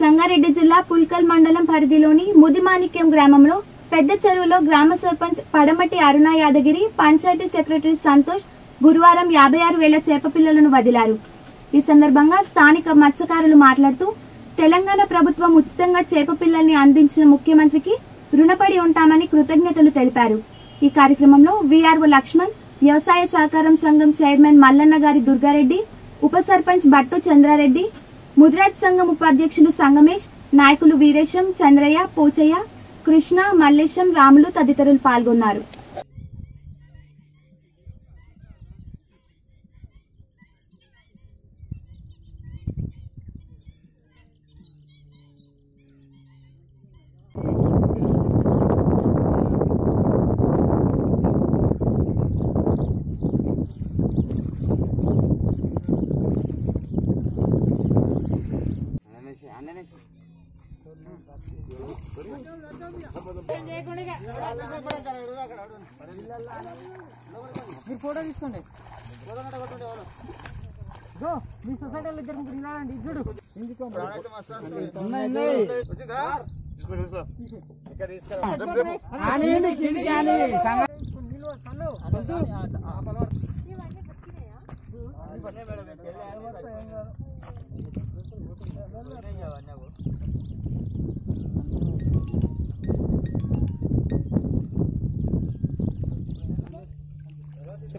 సంగారెడ్డి జిల్లా పుల్కల్ మండలం పరిధిలోని ముదిమాణిక్యం గ్రామంలో పెద్ద చెరువులో గ్రామ సర్పంచ్ పడమటి అరుణ యాదగిరి పంచాయతీ సెక్రటరీ సంతోష్ గురువారం యాభై ఆరు వేల చేపపిల్లలను వదిలారు. ఈ సందర్భంగా స్థానిక మత్స్యకారులు మాట్లాడుతూ తెలంగాణ ప్రభుత్వం ఉచితంగా చేపపిల్లల్ని అందించిన ముఖ్యమంత్రికి రుణపడి ఉంటామని కృతజ్ఞతలు తెలిపారు. ఈ కార్యక్రమంలో విఆర్ఓ లక్ష్మణ్ వ్యవసాయ సహకారం సంఘం చైర్మన్ మల్లన్న గారి దుర్గారెడ్డి ఉప సర్పంచ్ భట్టు చంద్రారెడ్డి ముదిరాజ్ సంఘం ఉపాధ్యక్షులు సంగమేష్ నాయకులు వీరేశం చంద్రయ్య పోచయ్య కృష్ణ మల్లేశం రాములు తదితరులు పాల్గొన్నారు. మీరు ఫోటో తీసుకోండి గో, మీ సొసైటీలో ఇద్దరు ముగ్గురు ఉన్నారండి ఇది చూడు ఎందుకో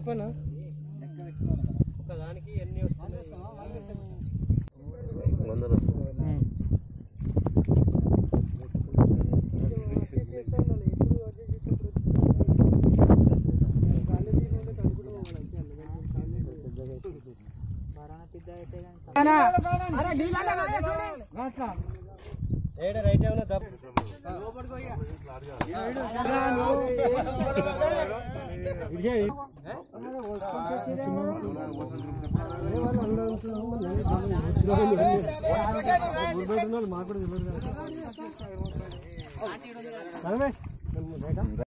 చెప్పనా ఎన్ని నాదే చూడు. అట్లా ఏడ రైట్ ఏమన్నా దప్ మాట్లాడుతున్నారు